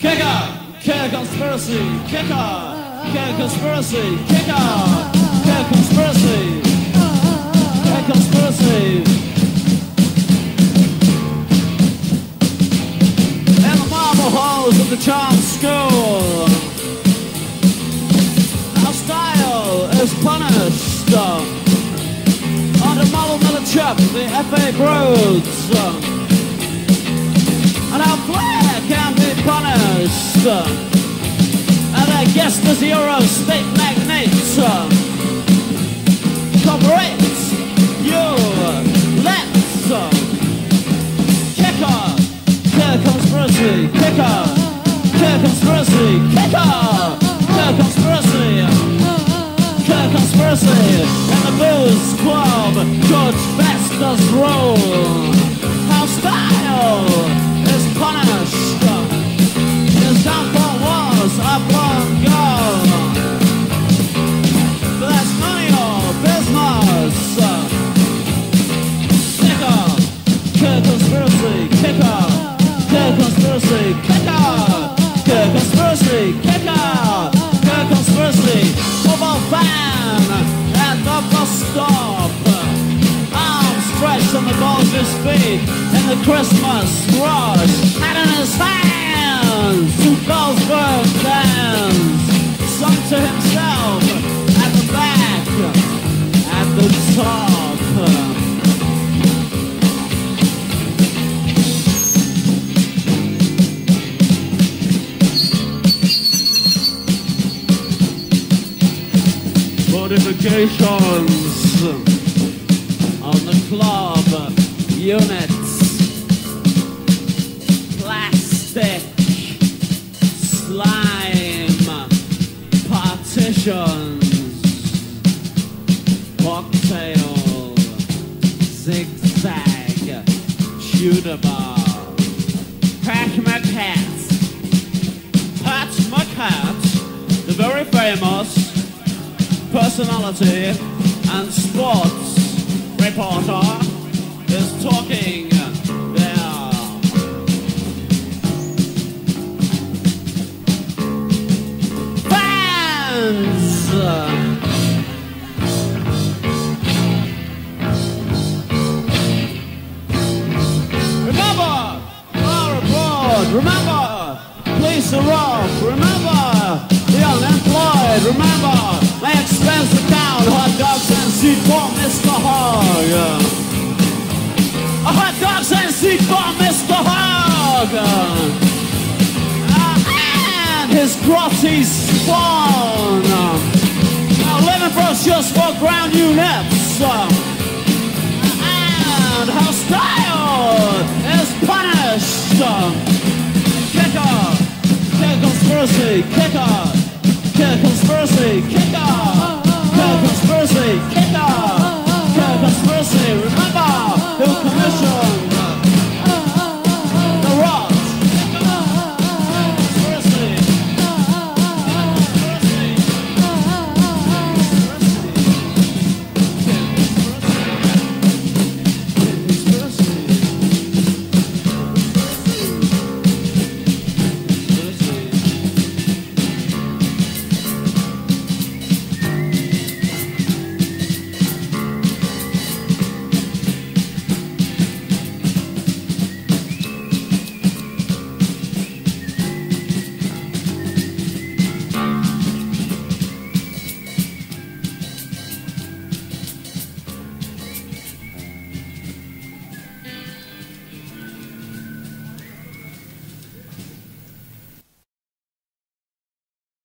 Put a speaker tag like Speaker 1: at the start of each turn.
Speaker 1: Kicker, kill conspiracy, kicker, kill conspiracy, kicker, kill conspiracy, kill conspiracy. In the marble halls of the charm school, our style is punished. Under model military, the FA broods, and our be punished. And their guest is Euro state magnates. Cooperate, you, let's kick off, kill conspiracy, kick off, kill conspiracy, kick off, kill conspiracy, kill conspiracy. In the booze club, George Best does roll. Christmas rush. And in his hands, two. Sung to himself at the back, at the top. Modifications on the club units. Partitions. Cocktail zigzag shooter bar. Pat McCat. Pat McCat, the very famous personality and sports reporter is talking Remember, police are off. Remember, the unemployed. Remember, my expense account, hot dogs and seat for Mr. Hogg. Hot dogs and seat for Mr. Hogg. And his grotty spawn. Now, living brochures for ground units. And how style is punished conspiracy, kick on. Conspiracy, kick